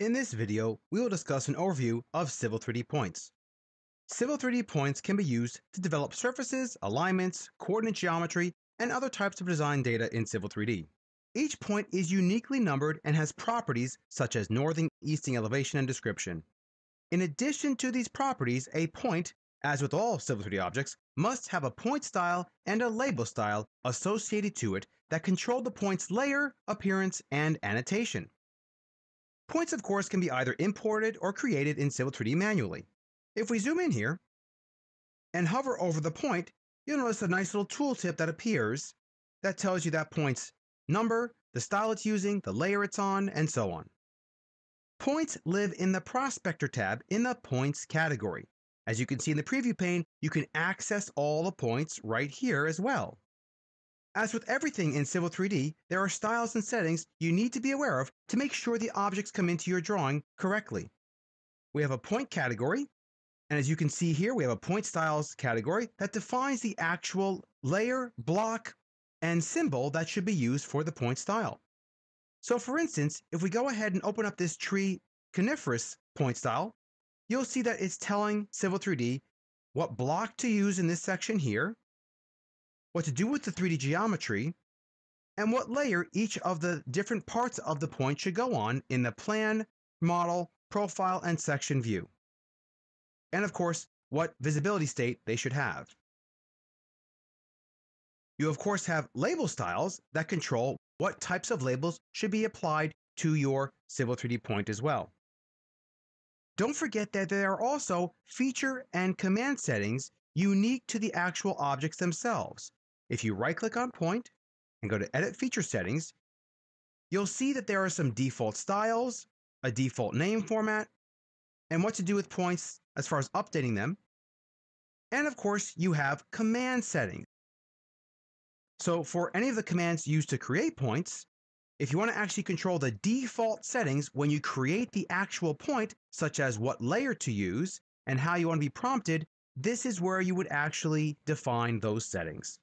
In this video, we will discuss an overview of Civil 3D points. Civil 3D points can be used to develop surfaces, alignments, coordinate geometry, and other types of design data in Civil 3D. Each point is uniquely numbered and has properties such as northing, easting elevation, and description. In addition to these properties, a point, as with all Civil 3D objects, must have a point style and a label style associated to it that control the point's layer, appearance, and annotation. Points, of course, can be either imported or created in Civil 3D manually. If we zoom in here and hover over the point, you'll notice a nice little tooltip that appears that tells you that point's number, the style it's using, the layer it's on, and so on. Points live in the Prospector tab in the Points category. As you can see in the preview pane, you can access all the points right here as well. As with everything in Civil 3D, there are styles and settings you need to be aware of to make sure the objects come into your drawing correctly. We have a point category, and as you can see here, we have a point styles category that defines the actual layer, block, and symbol that should be used for the point style. So for instance, if we go ahead and open up this tree coniferous point style, you'll see that it's telling Civil 3D what block to use in this section here, what to do with the 3D geometry, and what layer each of the different parts of the point should go on in the plan, model, profile, and section view. And of course, what visibility state they should have. You of course have label styles that control what types of labels should be applied to your Civil 3D point as well. Don't forget that there are also feature and command settings unique to the actual objects themselves. If you right click on point and go to edit feature settings, you'll see that there are some default styles, a default name format, and what to do with points as far as updating them. And of course, you have command settings. So for any of the commands used to create points, if you want to actually control the default settings when you create the actual point, such as what layer to use and how you want to be prompted, this is where you would actually define those settings.